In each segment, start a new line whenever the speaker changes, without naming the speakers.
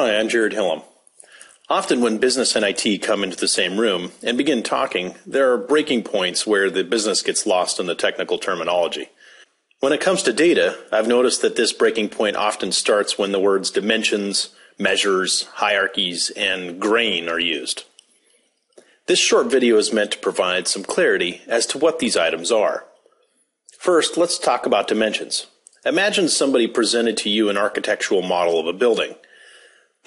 Hi, I'm Jared Hillam. Often, when business and IT come into the same room and begin talking, there are breaking points where the business gets lost in the technical terminology. When it comes to data, I've noticed that this breaking point often starts when the words dimensions, measures, hierarchies, and grain are used. This short video is meant to provide some clarity as to what these items are. First, let's talk about dimensions. Imagine somebody presented to you an architectural model of a building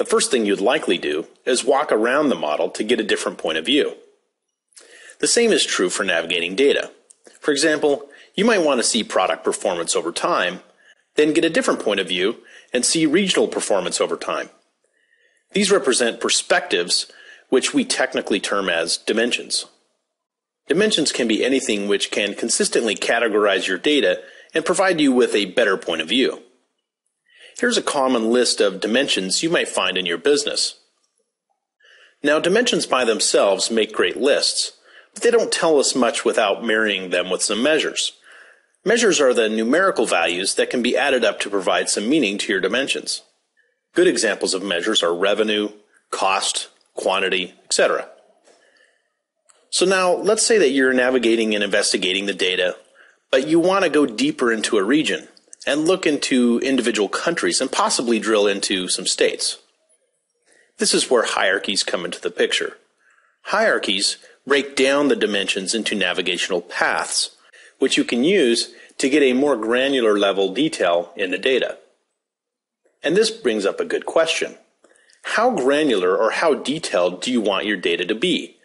the first thing you'd likely do is walk around the model to get a different point of view. The same is true for navigating data. For example, you might want to see product performance over time, then get a different point of view and see regional performance over time. These represent perspectives, which we technically term as dimensions. Dimensions can be anything which can consistently categorize your data and provide you with a better point of view. Here's a common list of dimensions you might find in your business. Now, dimensions by themselves make great lists, but they don't tell us much without marrying them with some measures. Measures are the numerical values that can be added up to provide some meaning to your dimensions. Good examples of measures are revenue, cost, quantity, etc. So now let's say that you're navigating and investigating the data, but you want to go deeper into a region and look into individual countries and possibly drill into some states. This is where hierarchies come into the picture. Hierarchies break down the dimensions into navigational paths, which you can use to get a more granular level detail in the data. And this brings up a good question. How granular or how detailed do you want your data to be?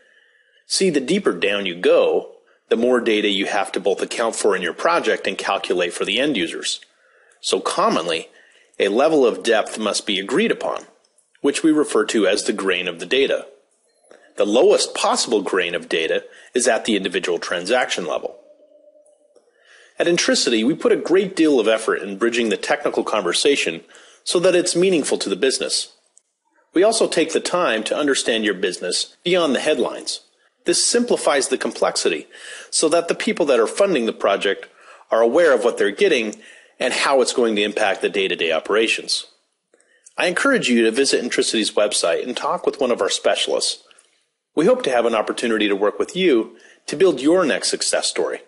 See, the deeper down you go, the more data you have to both account for in your project and calculate for the end users. So commonly, a level of depth must be agreed upon, which we refer to as the grain of the data. The lowest possible grain of data is at the individual transaction level. At Intricity, we put a great deal of effort in bridging the technical conversation so that it's meaningful to the business. We also take the time to understand your business beyond the headlines. This simplifies the complexity so that the people that are funding the project are aware of what they're getting and how it's going to impact the day to day operations. I encourage you to visit Intricity's website and talk with one of our specialists. We hope to have an opportunity to work with you to build your next success story.